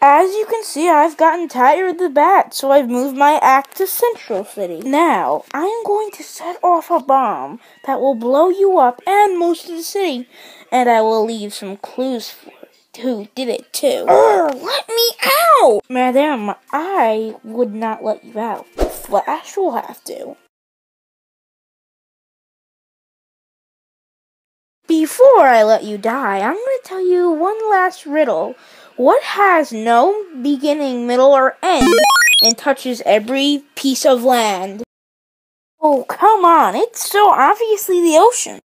As you can see, I've gotten tired of the bat, so I've moved my act to Central City. Now, I am going to set off a bomb that will blow you up and most of the city, and I will leave some clues for who did it too. Urgh, let me out! Madam, I would not let you out. Flash will have to. Before I let you die, I'm going to tell you one last riddle. What has no beginning, middle, or end and touches every piece of land? Oh, come on, it's so obviously the ocean.